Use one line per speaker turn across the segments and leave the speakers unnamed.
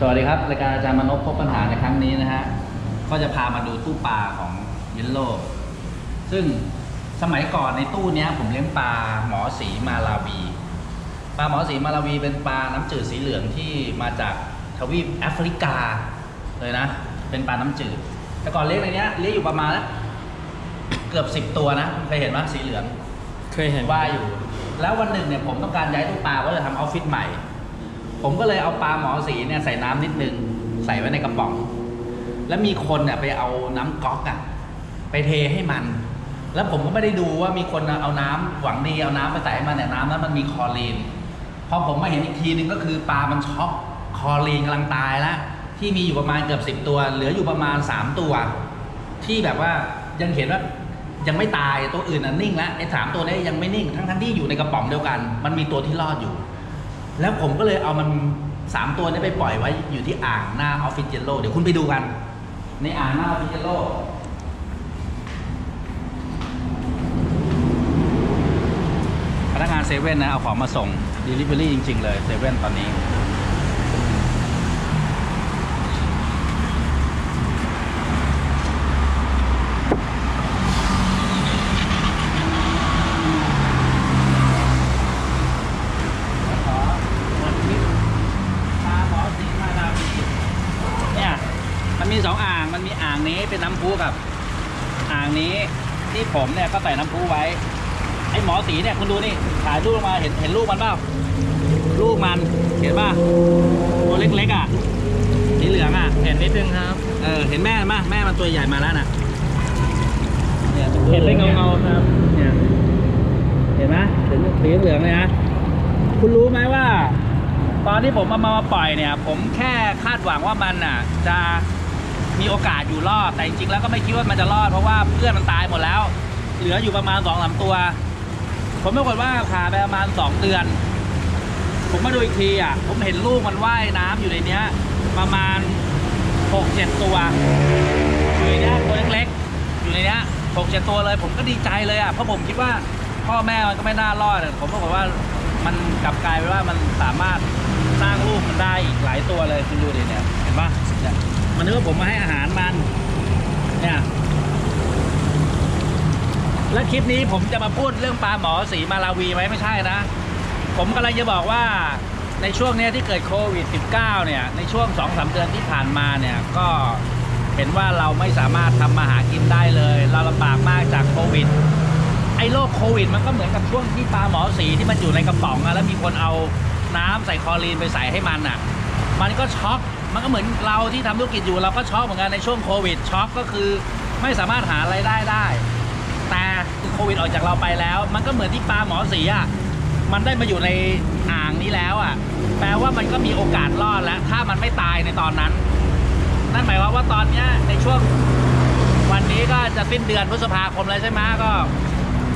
สวัสดีครับรายการอาจารย์มนพพบปัญหาในครั้งนี้นะฮะก็จะพามาดูตู้ปลาของยินโลซึ่งสมัยก่อนในตู้เนี้ยผมเลี้ยงปลาหมอสีมาลาวี ปลาหมอสีมาลาวีเป็นปลาน้ำจืดสีเหลืองที่มาจากทวีปแอฟริกาเลยนะ เป็นปลาน้ำจืด แต่ก่อนเลี้ยงในเนี้ยเลี้ยงอยู่ประมาณเกือบสิบตัวนะเคยเห็นไหมสีเหลือง
เคยเห็น
ว่าอยู่ แล้ววันหนึ่งเนี่ยผมต้องการย้ายตู้ปลาก็จะทำออฟฟิศใหม่ ผมก็เลยเอาปลาหมอสีเนี่ยใส่น้ำนิดนึง ใส่ไว้ในกระป๋อง แล้วมีคนเนี่ยไปเอาน้ำก๊อกอะไปเทให้มัน แล้วผมก็ไม่ได้ดูว่ามีคนเอาน้ำหวังดีเอาน้ำไปใส่ให้มันเนี่ยน้ำนั้นมันมีคอรีนพอผมมาเห็นอีกทีนึงก็คือปลามันช็อกคอรีนกำลังตายแล้วที่มีอยู่ประมาณเกือบสิบตัว เหลืออยู่ประมาณ3ตัว ที่แบบว่ายังเห็นว่ายังไม่ตายตัวอื่นน่ะนิ่งแล้วไอ้สามตัวนี้ยังไม่นิ่ง ทั้งทั้งที่อยู่ในกระป๋องเดียวกัน มันมีตัวที่รอดอยู่ แล้วผมก็เลยเอามันสามตัวนี้ไปปล่อยไว้อยู่ที่อ่างหน้าออฟฟิศเจโรเดี๋ยวคุณไปดูกัน ในอ่างหน้าออฟฟิศเจโรพนักงานเซเว่นนะเอาของมาส่ง Delivery จริง ๆ เลยเซเว่นตอนนี้ ขอหมดคลิปปลาหมอสีมาลาวีเนี่ย มันมีสองอ่างมันมีอ่างนี้เป็นน้ำพุกับ อ่างนี้ที่ผมเนี่ยก็ใส่น้ำพุไว้ ไอ้หมอสีเนี่ยคุณดูนี่ถ่ายรูปลงมาเห็นเห็นลูกมันเปล่าลูกมันเห็นป่ะตัวเล็กๆอะสีเหลืองอะ
เห็นนิดนึงครับ
เออเห็นแม่มั้ยแม่มันตัวใหญ่มาแล้วน่ะเนี่ย
เห็นเป็นเงาๆครับ
เนี่ยเห็นไหมถึงสีเหลืองเลยนะคุณรู้ไหมว่า ตอนที่ผมเอามามาปล่อยเนี่ย ผมแค่คาดหวังว่ามันอะ จะ มีโอกาสอยู่รอดแต่จริงๆแล้วก็ไม่คิดว่ามันจะรอดเพราะว่าเพื่อนมันตายหมดแล้ว เหลืออยู่ประมาณสองสามตัว ผมปรากฏว่าผ่านไปประมาณสองเดือน ผมมาดูอีกทีอะ ผมเห็นลูกมันว่ายน้ำอยู่ในเนี้ย ประมาณหกเจ็ดตัวอยู่ในเนี้ยตัวเล็กๆ อยู่ในเนี้ยหกเจ็ดตัวเลย ผมก็ดีใจเลยอะเพราะผมคิดว่าพ่อแม่มันก็ไม่น่ารอดผมปรากว่ามันกลับกลายเป็นว่ามันสามารถสร้างลูกมันได้อีกหลายตัวเลยคุณดูดิเนี่ย นนึกว่าผมมาให้อาหารมัน เนี่ย และคลิปนี้ผมจะมาพูดเรื่องปลาหมอสีมาลาวีไหมไม่ใช่นะ ผมกำลังจะบอกว่าในช่วงเนี้ยที่เกิดโควิด -19 เนี่ย ในช่วง2อสเดือนที่ผ่านมาเนี่ย ก็เห็นว่าเราไม่สามารถทำมาหากินได้เลย เราลำบากมากจากโควิด ไอ้โรคโควิด มันก็เหมือนกับช่วงที่ปลาหมอสีที่มันอยู่ในกระป๋องอะแล้วมีคนเอาน้ำใส่คลอรีนไปใส่ให้มันอะมันก็ช็อก มันก็เหมือนเราที่ทำธุรกิจอยู่เราก็ช็อกเหมือนกันในช่วงโควิดช็อกก็คือไม่สามารถหารายได้ได้ แต่คือโควิดออกจากเราไปแล้ว มันก็เหมือนที่ปลาหมอสีอะมันได้มาอยู่ในอ่างนี้แล้วอะ แปลว่ามันก็มีโอกาสรอดแล้ว ถ้ามันไม่ตายในตอนนั้น นั่นหมายความว่าตอนเนี้ยในช่วงวันนี้ก็จะสิ้นเดือนพฤษภาคมแล้วใช่ไหมก็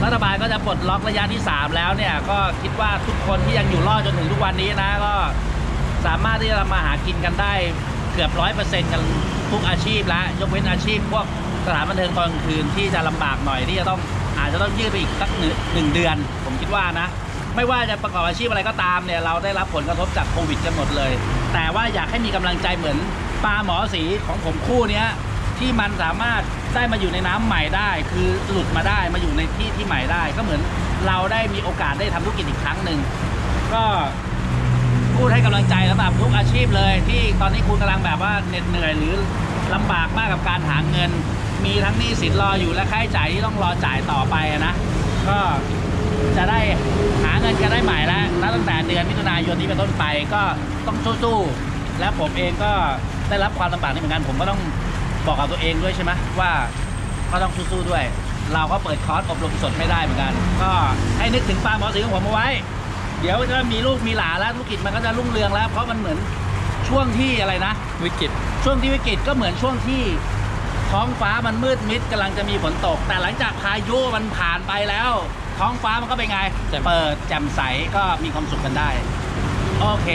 รัฐบาลก็จะปลดล็อกระยะที่ 3 แล้วเนี่ย ก็คิดว่าทุกคนที่ยังอยู่รอดจนถึงทุกวันนี้นะก็ สามารถที่จะมาหากินกันได้เกือบร้อยเปอร์เซ็นต์กันทุกอาชีพแล้วยกเว้นอาชีพพวกสถานบันเทิงตอนกลางคืนที่จะลำบากหน่อยที่จะต้องอาจจะต้องยืดไปอีกสักหนึ่งเดือน ผมคิดว่านะ ไม่ว่าจะประกอบอาชีพอะไรก็ตามเนี่ยเราได้รับผลกระทบจากโควิดกันหมดเลย แต่ว่าอยากให้มีกำลังใจเหมือนปลาหมอสีของผมคู่เนี้ยที่มันสามารถได้มาอยู่ในน้ำใหม่ได้ คือหลุดมาได้มาอยู่ในที่ที่ใหม่ได้ ก็เหมือนเราได้มีโอกาสได้ทำธุรกิจอีกครั้งหนึ่งก็ พูดให้กำลังใจสำหรับทุกอาชีพเลย ที่ตอนนี้คุณกำลังแบบว่าเหน็ดเหนื่อยหรือลำบากมากกับการหาเงิน มีทั้งหนี้สินรออยู่และค่าใช้จ่ายที่ต้องรอจ่ายต่อไปนะก็จะได้หาเงินกันได้ใหม่แล้วนับตั้งแต่เดือนมิถุนายนนี้เป็นต้นไปก็ต้องสู้ๆและผมเองก็ได้รับความลำบากนี้เหมือนกันผมก็ต้องบอกกับตัวเองด้วยใช่ไหมว่าก็ต้องสู้ๆด้วย เราก็เปิดคอร์สอบรมสดไม่ได้เหมือนกัน ก็ให้นึกถึงปลาหมอสีของผมเอาไว้ เดี๋ยวจะมีลูกมีหลานแล้วธุรกิจมันก็จะรุ่งเรืองแล้ว เพราะมันเหมือนช่วงที่อะไรนะ
วิกฤต
ช่วงที่วิกฤตก็เหมือนช่วงที่ท้องฟ้ามันมืดมิดกำลังจะมีฝนตก แต่หลังจากพายุมันผ่านไปแล้ว ท้องฟ้ามันก็เป็นไง
แจ่ม
เปิดแจ่มใสก็มีความสุขกันได้ โอเค